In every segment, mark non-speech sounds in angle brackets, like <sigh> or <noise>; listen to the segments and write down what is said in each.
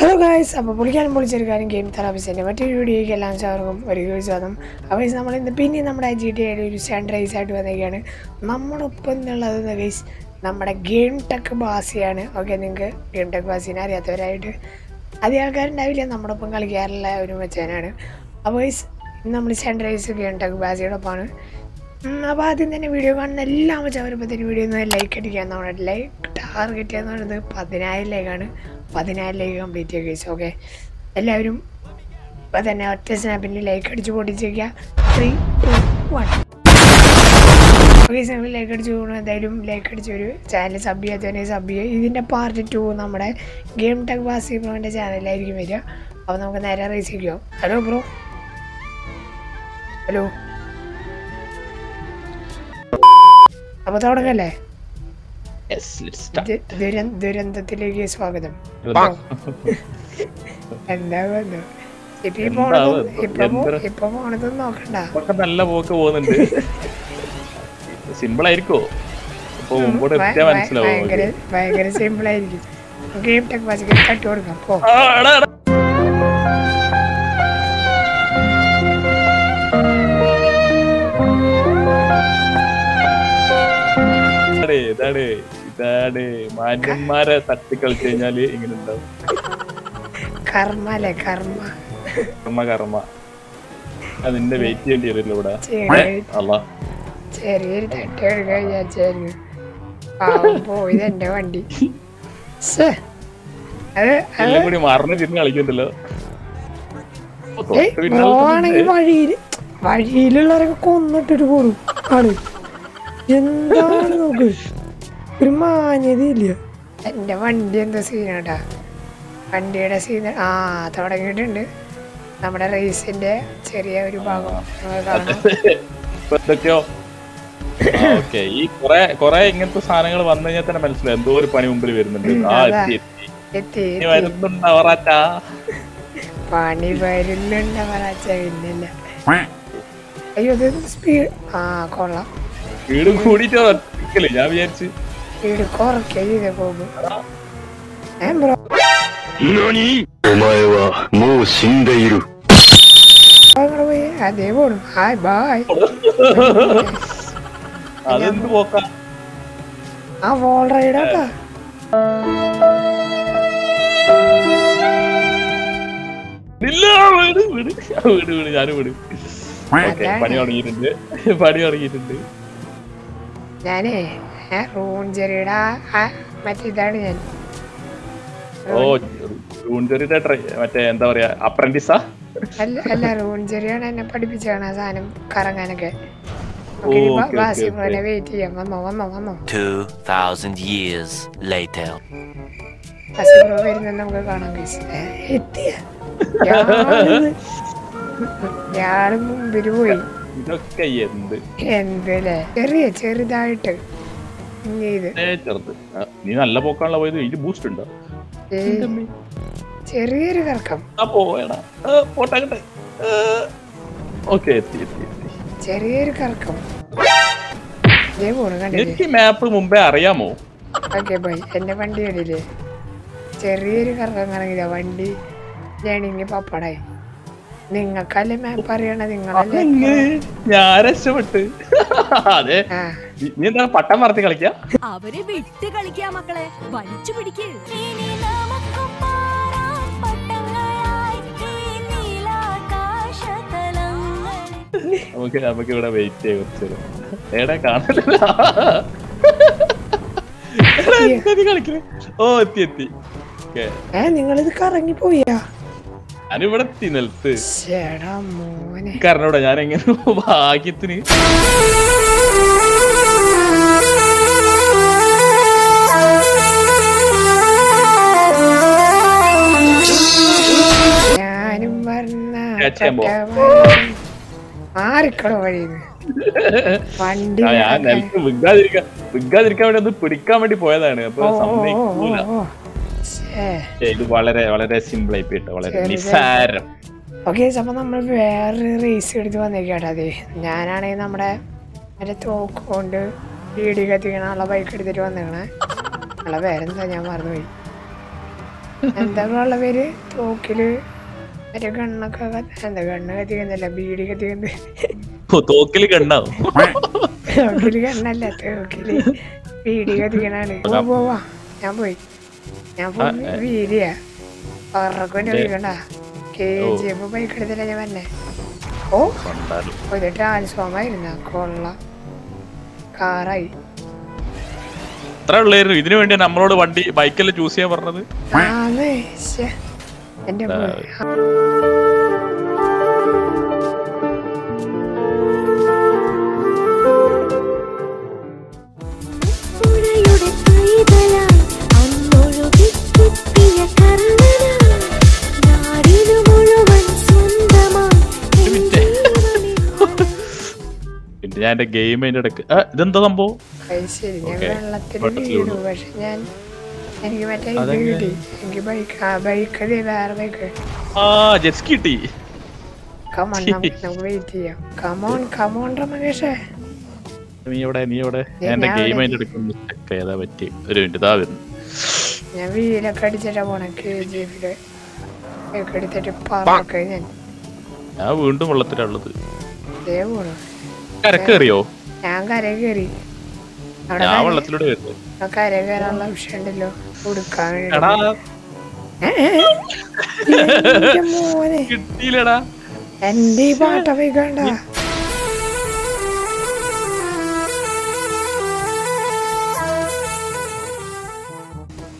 Hello guys അപ്പോൾ പൊളിക്കാനും പൊളിച്ചെടുക്കാനും game തെറാപ്പിസ്റ്റിന്റെ മറ്റൊരു വീഡിയോയ്ക്ക് എല്ലാം ചേർക്കും ഒരു സ്വാഗതം. അപ്പോൾ നമ്മൾ ഇന്ന് പിന്നെ നമ്മുടെ ജി ടി ഐയുടെ ഒരു സ്റ്റാൻഡ് റൈസ് ആയിട്ട് വന്നേക്കാണ് നമ്മളൊപ്പം എന്നുള്ളത് ഗൈസ് നമ്മുടെ ഗെയിം ടെക് ബാസിയാണ്. ഓക്കെ നിങ്ങൾക്ക് ഗെയിം ടെക് ബാസിനെ അറിയാത്തവരായിട്ട് അധികം ആൾക്കാരുണ്ടാവില്ല. നമ്മുടെ ഒപ്പം കളിക്കാറുള്ള ഒരു മച്ചാനാണ്. അപ്പോൾ ഗൈസ് ഇന്ന് നമ്മൾ സ്റ്റാൻഡ് റൈസ് ഗെയിം ടെക് ബാസിയോടൊപ്പമാണ്. അപ്പോൾ ആദ്യം തന്നെ വീഡിയോ കാണുന്ന എല്ലാ മച്ചവരപ്പത്തിന് വീഡിയോ ഒന്ന് ലൈക്ക് അടിക്കുക നമ്മുടെ ലൈക്ക് ടാർഗറ്റ് എന്ന് പറയുന്നത് പതിനായിരം ലൈക്കാണ് പതിനായിരം ലൈക്ക് കംപ്ലീറ്റ് ചെയ്യുക ഗൈസ് ഓക്കെ എല്ലാവരും ഇപ്പം തന്നെ ഒറ്റ സ്നാപ്പിന് ലൈക്ക് അടിച്ച് പൊട്ടിച്ചേക്കുക ത്രീ ടു വൺ ഓക്കെ സ്നാപ്പിൽ ലൈക്ക് അടിച്ച് പോകണം എന്തായാലും ലൈക്ക് അടിച്ച് ഒരു ചാനൽ സബ് ചെയ്യാത്തവനെ സബ് ചെയ്യുക ഇതിന്റെ പാർട്ട് ടു നമ്മുടെ ഗെയിം ടെക് ബാസി ബ്രോന്റെ ചാനലിലായിരിക്കും വരിക. അപ്പോൾ നമുക്ക് നേരെ റേസ് ചെയ്യാം? ഹലോ ബ്രോ ഹലോ അപ്പോൾ തുടങ്ങല്ലേ? ദുരന്തത്തിലേക്ക് സ്വാഗതം. <laughs> എന്താ വന്നു ഇപ്പൊ പോണതും നോക്കണ്ട. നല്ല പോക്ക് പോകുന്നുണ്ട്. സിമ്പിൾ ആയിരിക്കോ? അപ്പൊ ഭയങ്കര സിമ്പിൾ ആയിരിക്കും. ഗെയിം ടെക് വാസിക്ക് കട്ടുകൊടുക്കാം പോ. ഇതാണ്, ഇതാണ്. മാന്യന്മാരെ തട്ടി കളിച്ചു കഴിഞ്ഞാൽ ഇങ്ങനെ ഉണ്ടാവും. കർമ്മ അല്ലേ കർമ്മ. കർമ്മ കർമ്മ. അത് നിന്റെ വെയിറ്റ് ചെയ്യേണ്ടി വരില്ല ഇവിടെ. അല്ല ചെറിയൊരു തട്ടി എടുക്കാൻ വിചാരിച്ചായിരുന്നു പാവം പോയത് എന്റെ വണ്ടി. എല്ലാം കൂടി മറന്ന് തിരിഞ്ഞ് കളിക്കണ്ടല്ലോ. ഏയ് പോവാണെങ്കിൽ വഴിയിൽ വഴിയിലുള്ളവരൊക്കെ കൊന്നിട്ടിട്ട് പോലും ആണ്. എന്താണ് നോക്ക്? ഒരു മാന്യതയില്ല. എന്റെ വണ്ടി എന്താ സീനാട്ടാ വണ്ടിയുടെ സീൻ ആ തുടങ്ങിയിട്ടുണ്ട് നമ്മുടെ റേസിന്റെ ചെറിയ ഒരു ഭാഗം. ഓക്കെ. ഈ കൊറേ കൊറേ ഇങ്ങനത്തെ സാധനങ്ങൾ വന്നു കഴിഞ്ഞാൽ തന്നെ മനസ്സിലായി എന്തോ ഒരു പണി മുമ്പിൽ വരുന്നുണ്ട്. ആ എത്തി. വരുന്നുണ്ടവറാറ്റാ പണി വരുന്നുണ്ട് പറച്ച പിന്നില്ല അയ്യോ ഇത് സ്പീഡ് ആ കൊള്ളാം. സ്പീഡ് കൂടിയിട്ട് ഞാൻ വിചാരിച്ചു സ്പീഡ് കുറയ്ക്കുക ചെയ്തേ പോകും ഏ ബ്രോ 何お前はもう死んでいる。 അങ്ങോട്ട് പോയി അതേ പോണു ഹായ് ബായ് അതെന്ത് പോക്കാ ആ വോൾ റൈഡാട്ടാ ഇല്ല വീട് വീട് ആ, വീട് വീട് ഞാനും വീട് ഓക്കെ അതാണ്. പണി തുടങ്ങിയിട്ടുണ്ട് പണി തുടങ്ങിയിട്ടുണ്ട് ഞാനേ ഏ റൂൺ ചെറിയുടെ ആ മറ്റേ ഇതാണ് ഞാൻ. ഓ മറ്റേ എന്താ പറയാ അപ്രന്റീസാ? അല്ല അല്ല റൂൺചെറിയാണ് എന്നെ പഠിപ്പിച്ചാണ് ആ സാധനം കറങ്ങാനൊക്കെ. ഓ, okay, okay, ബാസി okay. ബ്രോനെ വെയിറ്റ് ചെയ്യാം. വന്നോ വന്നോ വന്നോ. 2,000 years later. ബാസി ബ്രോ വരുന്നത് നമുക്ക് കാണാം guys. ഏ, എത്തിയ. <laughs> ഞാനിത് ഞാൾ മുമ്പിൽ പോയി. ഇതൊക്കെ എന്ത്? എന്തല്ലേ ചെറിയ ചെറുതായിട്ട്. ചെറുത്. നീ നല്ല പോക്കാണല്ലോ പോയത്. ഇതിന് ബൂസ്റ്റ് ഉണ്ട്. ചെറിയൊരു കറക്കം. പോട്ടാകട്ടെ ഓക്കെ എത്തി എത്തി എത്തി. ചെറിയൊരു കറക്കം. എനിക്ക് മാപ്പ് മുമ്പേ അറിയാമോ? ഓക്കെ ബൈ എന്റെ വണ്ടി കണ്ടില്ലേ? ചെറിയൊരു കറക്കം കറങ്ങില്ല വണ്ടി ഞാനിങ്ങി പപ്പടായി. നിങ്ങൾക്കല്ലേ മാപ്പ് അറിയണ നിങ്ങളല്ലേ ഞാൻ രക്ഷപ്പെട്ട്. അതെ. നീ- എന്താ പട്ടം പറത്തി കളിക്കാം? അവരെ വിട്ട് കളിക്കാ മക്കളെ. വലിച്ചു പിടിക്ക്. ഇനി നമുക്ക് നമുക്ക് ഇവിടെ വെയിറ്റ് ചെയ്യാൻ കുറച്ചു എടാ കളിക്കണേ? ഓ എത്തി എത്തി. ഏ നിങ്ങളിത് കറങ്ങി പോയാ? ഞാനിവിടെ എത്തി നിലത്ത്. ചേടാ മോനെ. കാരണോടാ ഞാൻ എങ്ങനെ ഭാഗ്യത്തിന്? വണ്ടി ഞാൻ. നിലത്ത് വിൽക്കാതിരിക്കാൻ വിൽക്കാതിരിക്കാൻ വേണ്ടി ഒന്ന് പിടിക്കാൻ വേണ്ടി പോയതാണ്. അപ്പൊ സമ്മതിക്കൂല ഇത് വളരെ വളരെ സിമ്പിൾ ആയി പോയിട്ട്. വളരെ നിസാരം നിസ്സാരം. ഓക്കെ അപ്പൊ നമ്മൾ വേറൊരു റേസ് എടുത്ത് വന്നേക്കാട്ടോ അതെ ഞാനാണെങ്കിൽ നമ്മുടെ മറ്റേ തോക്ക് കൊണ്ട് വീടി കത്തിക്കണ ഉള്ള ബൈക്ക് എടുത്തിട്ട് വന്നേക്കണേ. ഉള്ള പേരെന്താ? ഞാൻ മറന്നുപോയി. എന്താ ഉള്ള പേര്? തോക്കിൽ ഗണ്ണൊക്കെ കത്തി- എന്താ ഗണ്ണ് കത്തിക്കുന്നില്ല ബീഡി കത്തിക്കുന്നത് ഓ, തോക്കിൽ തോക്കിൽ ഗണ്ണല്ല തോക്കിൽ ബീഡി കത്തിക്കണാണ്. പോവാ ഞാൻ പോയി. ഞാൻ പോയി. വിളിക്കണ്ട കെ ജി എഫ് ബൈക്ക് എടുത്തില്ല ഞാൻ വന്നെ. ഓ ഇത് ട്രാൻസ്ഫോം ആയിരുന്ന. കൊള്ള. കാറായി. ഇതിനു വേണ്ടി നമ്മളോട് വണ്ടി ബൈക്കെല്ലാം ചൂസ് ചെയ്യാൻ പറഞ്ഞത്. ആന്നേ എന്റെ ആ. മോനെ. പുഴയുടെ പൈതലായി അന്നൊഴുകി കിട്ടിയ മുഴുവൻ സ്വന്തമായി എൻ മിനിറ്റ്. ഞാൻ എന്റെ ഗെയിം അതിന്റെ ഇടയ്ക്ക് ഇതെന്താ സംഭവം ശരി ഞാൻ. വെള്ളത്തിൽ വീണു. പക്ഷെ ഞാൻ എനിക്ക് മറ്റേ ഇത് അതെങ്ങനെ? കിട്ടി. എനിക്ക് ബൈക്ക് ആ ബൈക്ക് വേറെ ബൈക്ക് ആ ജെറ്റ്സ് കിട്ടി. കമോൺ നമുക്ക് <laughs> വെയിറ്റ് ചെയ്യാം. കമോൺ കമോൺ രമകേഷേ നീ എവിടെ നീ എവിടെ? ദേ, ഞാൻ എന്റെ ഞാൻ ഗെയിം ഇവിടെ. അതിന്റെ ഇടയ്ക്ക് ഒന്ന് ചെക്ക് ചെയ്താ പറ്റി ഒരു മിനിറ്റ് ഇതാ വരുന്നു. ഞാൻ വീലൊക്കെ അടിച്ചിട്ടാ പോണെ കെ ജി എഫിൽ ബൈക്ക് എടുത്തിട്ട് പറക്കെ ഞാൻ ഞാൻ വീണ്ടും വെള്ളത്തിലുള്ളത് കരക്കേറിയോ ഞാൻ കര കയറി. ഞാൻ വെള്ളത്തിലൂടെ കര കയറാനുള്ള ഉണ്ടല്ലോ കൊടുക്കാൻ കിട്ടിയില്ലടാ. എന്റെ ഈ പാട്ട പോയിക്കണ്ട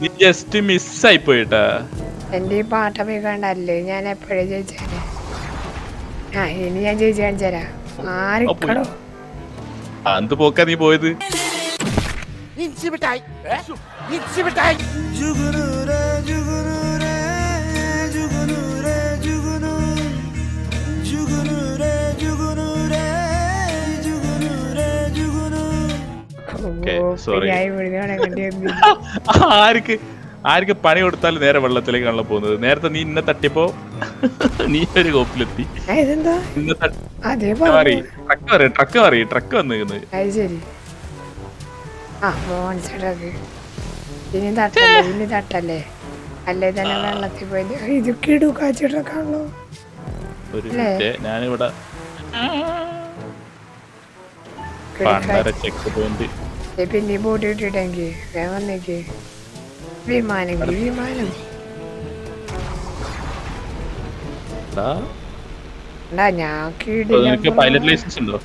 നീ ജസ്റ്റ് മിസ്സായി പോയിട്ടാ. എന്റെ ഈ പാട്ട പോയിക്കണ്ടല്ലേ ഞാൻ എപ്പോഴേ ജയിച്ചേനെ? ആ ഇനി ഞാൻ ജയിച്ചു കാണിച്ചരാ ആരിക്കടോ. ആ, എന്ത് പോക്കാ നീ പോയത്? ഞാൻ ഇവിടുന്ന് കണക്കേണ്ടി വന്നു. <laughs> ആർക്ക് ആർക്ക് പണി കൊടുത്താൽ നേരെ വെള്ളത്തിലേക്കാണല്ലോ പോകുന്നത്. നേരത്തെ നീ ഇന്നെ തട്ടിയപ്പോ <laughs> നീ ഒരു കോപ്പിലെത്തി. ട്രക്ക് മാറി ട്രക്ക് മാറി ട്രക്ക് വന്നിരിക്കുന്നത് അത് ശരി. ആ മോൺസടക്ക് ഇനി തട്ടല്ലേ ഇനി തട്ടല്ലേ. അല്ലേ തന്നെ വെള്ളത്തിൽ പോയി ഒരു ഞാനിവിടെ ചെക്ക് പോയിന്റ് പിന്നെ ബോട്ട് ഇട്ടിട്ടെങ്കിൽ വേഗം വന്നേക്ക്. വിമാനം പൈലറ്റ് ലൈസൻസ് ഉണ്ടോ?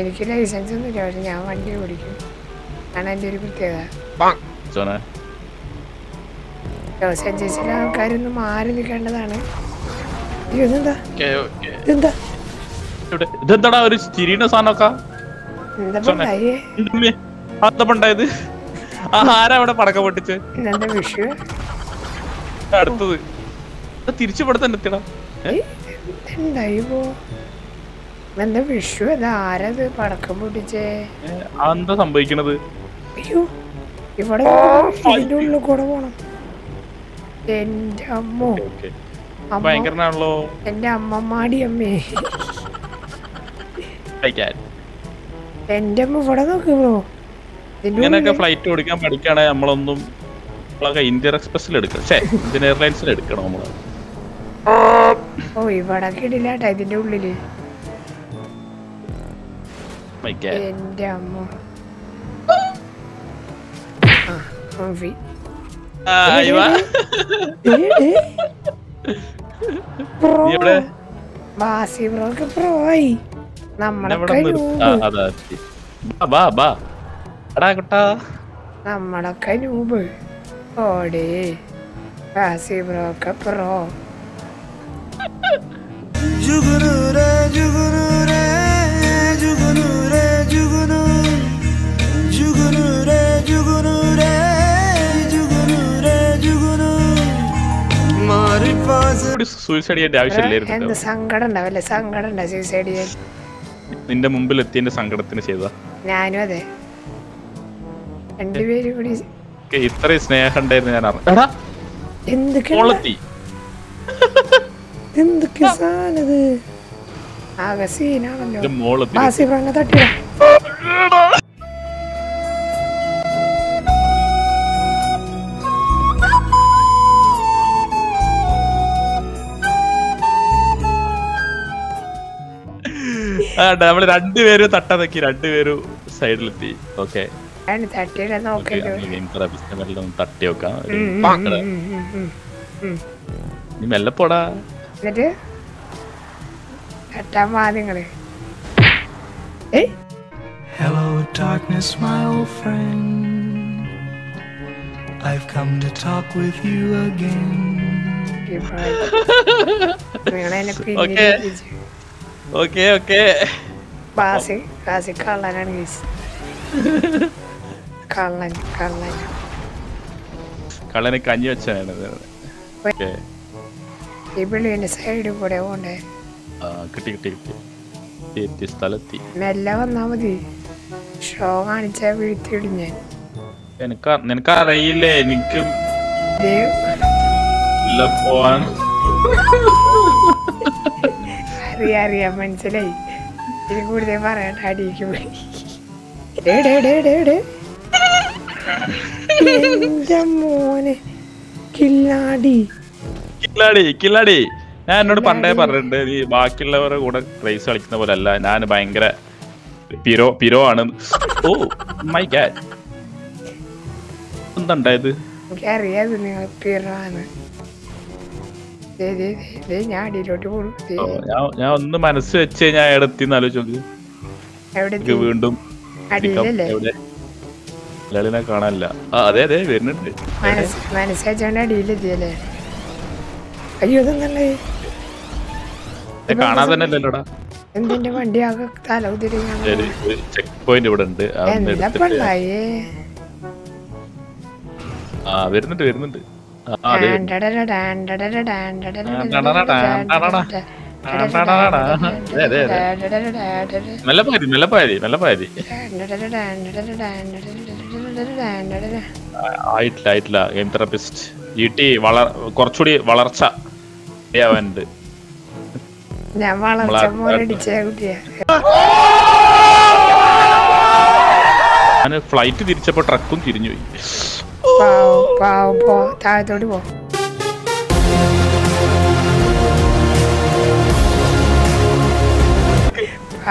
എനിക്ക് ലൈസൻസ് ഒന്നുമില്ല പക്ഷെ ഞാൻ വണ്ടി ഓടിക്കും. ആണ് എന്റെ ഒരു പ്രത്യേകത ലോസ് ഏഞ്ചൽസിലെ ആൾക്കാരൊന്ന് മാറി നിൽക്കേണ്ടതാണ്. ഇതെന്താടാ ഒരു ചിരിയുടെ സാധനമൊക്കെ? അന്തപ്പുണ്ടായത് ആ ആരാ അവിടെ പടക്കം പൊട്ടിച്ച്? വിഷു? അടുത്തത്. ഇത് തിരിച്ചു ഇവിടെ തന്നെ എന്താ വിഷു? അത് ആരത് പടക്കം പൊട്ടിച്ചേ? അതെന്താ സംഭവിക്കണത്? അയ്യോ ഇവിടെ ഇതിന്റെ ഉള്ളിൽ കൂടെ പോണം. എന്റെ അമ്മോ. ഭയങ്കരനാണല്ലോ. എന്റെ അമ്മമാടി അമ്മേ. എന്റെ അമ്മ ഇവിടെ നോക്ക് ബ്രോ. ഇങ്ങനെയൊക്കെ ഫ്ലൈറ്റ് ഓടിക്കാൻ പഠിക്കണേ നമ്മളൊന്നും ഇന്ത്യൻ എക്സ്പ്രസിൽ എടുക്കണം. ഛേ ഇന്ത്യൻ എയർലൈൻസിൽ എടുക്കണം നമ്മൾ. ഓ ഇവിടെ കിടില്ലാട്ടാ ഇതിന്റെ ഉള്ളിൽ. എന്റെ അമ്മ. ആ മൂവി <laughs> ആ, ഇവ. പ്രോ നീ എവിടെ? ബാസി ബ്രോക്ക് പ്രോ ആയി എന്നെ നമ്മളൊക്കെ നൂബ് അതാ ശരി. ബാ പ്രോ ബാ എടാ കുട്ടാ. നമ്മളൊക്കെ നൂബ് ഓടേ. സൂയിസൈഡ് ചെയ്യേണ്ട ആവശ്യമില്ലായിരുന്നു. എന്ത് കേട്ടോ. സങ്കടം ഉണ്ടാവല്ലേ സങ്കടം ഉണ്ടാ സൂസൈഡ് ചെയ്യാൻ. നിന്റെ മുമ്പിൽ എത്തിയതിന്റെ സങ്കടത്തിന് ചെയ്തതാ. ഞാനും അതെ. രണ്ടുപേരും കൂടി ഒക്കെ ഇത്രയും സ്നേഹം ഉണ്ടായിരുന്നു ഞാൻ അറിഞ്ഞു. എടാ. എന്തൊക്കെ മോളെത്തി എന്തൊക്കെ സാധനത് ആകെ സീനാണല്ലോ ഇത് മോളെത്തി ബാസി ബ്രോനെ തട്ടിയ നമ്മൾ രണ്ടുപേരും തട്ടതക്കി രണ്ടുപേരും സൈഡിലെത്തി. ഓക്കെ. തട്ടി വെക്കാം. നീ മെല്ലെ പോടാ. എന്നിട്ട്? ഏയ്. Hello, darkness, my old friend. I've come to talk with you again. <laughs> നിങ്ങളെന്നെ Okay. Okay okay Basi Basi കള്ളനാണ് ഗൈസ് കള്ളൻ കള്ളൻ കള്ളനെ കഞ്ഞി വെച്ചാണ് പിള്ളേന്റെ സൈഡിൽ കൂടെ പോണ്ടേ കിട്ടി കിട്ടി കിട്ടി എത്തി സ്ഥലത്തി മെല്ലെ വന്നാ മതി ഷോ കാണിച്ചാ വീഴ്ത്തിയിടും ഞാൻ എനിക്ക് നിനക്കറിയില്ലേ എനിക്ക് പോവാൻ അറിയാം അറിയാം മനസ്സിലായി. ഇനി കൂടുതൽ പറയണ്ട പോയി. എന്റെ മോനെ കില്ലാടി. കില്ലാടി കില്ലാടി. ഞാൻ എന്നോട് പണ്ടേ പറഞ്ഞിട്ടുണ്ട് നീ ബാക്കിയുള്ളവരുടെ കൂടെ റേസ് കളിക്കുന്ന പോലെ അല്ല. ഞാൻ ഭയങ്കര പിരോ പിരോ ആണ് ഓ മൈ ഗാഡ് എന്തുണ്ടായത്? എനിക്കറിയാതെ നിങ്ങൾ പിറോ ദേ, ഞാൻ അടിയിലോട്ട് പോകും ഞാൻ ഒന്ന് മനസ്സ് വെച്ച് ഞാൻ എടത്തി ആലോചിച്ചു വീണ്ടും. അടിയിലല്ലേ? കാണാനില്ല. ആ അതെ അതെ വരുന്നുണ്ട്. മനസ്സ് മനസ്സേച്ചാണ്ട് അടിയിലെത്തിയല്ലേ അയ്യോ ഇതൊന്നല്ലേ കാണാൻ തന്നെ അല്ലല്ലോടാ എന്തിന്റെ വണ്ടി? ആകെ തല ഉതിരി ചെക്ക് പോയിന്റ് ഇവിടെ ഉണ്ട്. ആ വരുന്നുണ്ട് വരുന്നുണ്ട്. നല്ല നല്ല നല്ല ആയിട്ടില്ല ആയിട്ടില്ല. Game therapist. ജി ടി വളർ കുറച്ചുകൂടി വളർച്ച ആവാനുണ്ട് ഞാൻ വളർച്ച മോനടിച്ച കുട്ടിയാ. ഞാൻ ഫ്ലൈറ്റ് തിരിച്ചപ്പോ ട്രക്കും തിരിഞ്ഞു പോയി പാവം പാവം പോ താഴത്തോട്ട് പോ.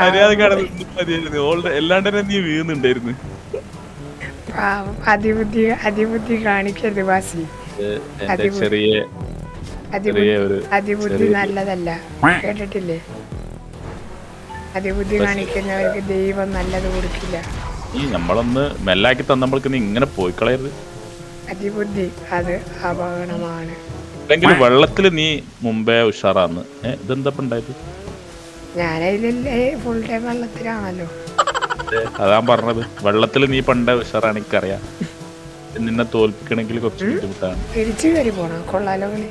അറിയാതെ കിടന്ന് മതിയായിരുന്നു. ഓൾഡ് എല്ലാണ്ട് തന്നെ നീ വീഴുന്നുണ്ടായിരുന്നു. പാവം അതിബുദ്ധി അതിബുദ്ധി കാണിക്കരുത് വാസി. ചെറിയ അതിബുദ്ധി നല്ലതല്ല. കേട്ടിട്ടില്ലേ? അതിബുദ്ധി കാണിക്കുന്നവർക്ക് ദൈവം നല്ലത് കൊടുക്കില്ല. ഈ നമ്മളൊന്ന് മെല്ലാക്കി തന്നപ്പോൾക്ക് നീ ഇങ്ങനെ പോയി കളയരുത് അതിബുദ്ധി അത് അപകടമാണ് അല്ലെങ്കിൽ വെള്ളത്തിൽ നീ മുമ്പേ ഉഷാറാന്ന്. ഇതെന്താ ഉണ്ടായത്? ഞാനതിലല്ലേ ഫുൾ ടൈം വെള്ളത്തിലാണല്ലോ. അതാ പറഞ്ഞത്. വെള്ളത്തിൽ നീ പണ്ടേ ഉഷാറാണ് എനിക്കറിയാം. നിന്നെ തോൽപ്പിക്കണമെങ്കിൽ കുറച്ച് ബുദ്ധിമുട്ടാണ്. തിരിച്ചു കയറി പോണം. കൊള്ളാലോ കളി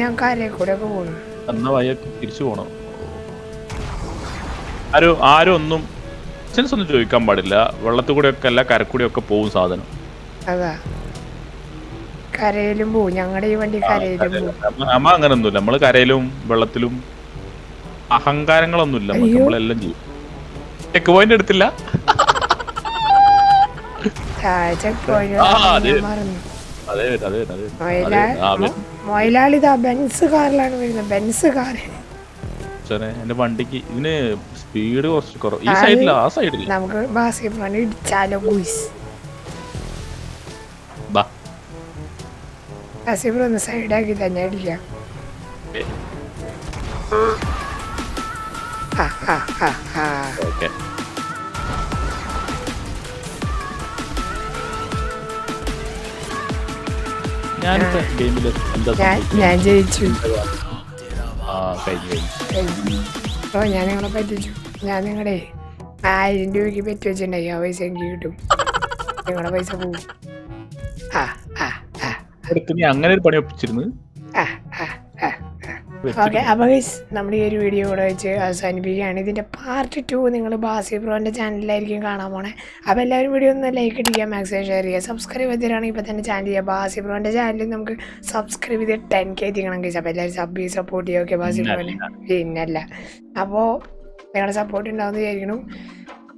ഞാൻ കരയിൽ കൂടെ ഒക്കെ പോണു. എന്നാ വയ്യൊക്കെ തിരിച്ചു പോണം. ആരോ ആരും ഒന്നും സെൻസ് ഒന്നും ചോദിക്കാൻ പാടില്ല. വെള്ളത്തിൽ കൂടെ ഒക്കെ അല്ല കരക്കൂടെ ഒക്കെ പോകും സാധനം. അതാ. കരയിലും പോവും. ഞങ്ങളുടെ ഈ വണ്ടി കരയിലും പോവും. നമ്മ ഒന്നുമില്ല അങ്ങനൊന്നുമില്ല. നമ്മൾ കരയിലും വെള്ളത്തിലും അഹങ്കാരങ്ങളൊന്നുമില്ല. നമ്മളെല്ലാം ചെയ്യും. ചെക്ക് പോയിന്റ് എടുത്തില്ല? മൊയിലാളി ബെൻസ് കാറിലാണ് വരുന്നത്. ബെൻസ് കാർ എന്റെ വണ്ടിക്ക് ഇതിന് സ്പീഡ് കുറച്ച് കുറവ്. ഈ സൈഡിൽ ആ സൈഡിൽ നമുക്ക് ബാസ്കറ്റ് ഇടിച്ചാലോ ഗുയിസ്? ഓക്കെ ഞാനിപ്പോ ഗെയിമിൽ എന്താ ഞാൻ ജയിച്ചു ഓ ഞാൻ നിങ്ങളെ പറ്റിച്ചു ഞാൻ നിങ്ങളുടെ ആയിരം രൂപയ്ക്ക് പറ്റി വെച്ചിട്ടുണ്ടായി ആ പൈസ എനിക്ക് കിട്ടും നിങ്ങളുടെ പൈസ പോകും ആ ആ നീ അങ്ങനെ ഒരു പണി ഒപ്പിച്ചിരുന്നു? ഓക്കെ അപ്പോൾ ഗൈസ് നമ്മൾ ഈ ഒരു വീഡിയോ കൂടെ വെച്ച് അവസാനിപ്പിക്കുകയാണ്. ഇതിന്റെ പാർട്ട് ടു നിങ്ങൾ ബാസി ബ്രോന്റെ ചാനലിലായിരിക്കും കാണാൻ പോണേ. അപ്പോൾ എല്ലാവരും വീഡിയോ ഒന്ന് ലൈക്ക് അടിക്കുക മാക്സിമം ഷെയർ ചെയ്യുക. സബ്സ്ക്രൈബ് ചെയ്തിട്ടാണെങ്കിൽ ഇപ്പൊ തന്നെ ചാനൽ ചെയ്യുക ബാസി ബ്രോന്റെ ചാനലിൽ നമുക്ക് സബ്സ്ക്രൈബ് ചെയ്ത് ടെൻ കെ എത്തിക്കണം ഗൈസ് അപ്പോൾ എല്ലാവരും സബ് ചെയ്ത് സപ്പോർട്ട് ചെയ്യുക ഓക്കെ ബാസി ബ്രോനെ? പിന്നല്ല. അപ്പോൾ നിങ്ങളുടെ സപ്പോർട്ട് ഉണ്ടാവുമെന്ന് വിചാരിക്കണം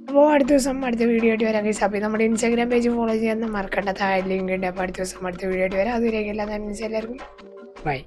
അപ്പോൾ അടുത്ത ദിവസം അടുത്ത വീഡിയോ ആയിട്ട് വരാം ഗൈസ് അപ്പോൾ നമ്മുടെ ഇൻസ്റ്റാഗ്രാം പേജ് ഫോളോ ചെയ്യാൻ മറക്കണ്ട. താഴെ ലിങ്ക് ഉണ്ട്. അപ്പോൾ അടുത്ത ദിവസം അടുത്ത വീഡിയോ ആയിട്ട് വരാം. അതുവരെയൊക്കെ എല്ലാം എല്ലാവർക്കും ബൈ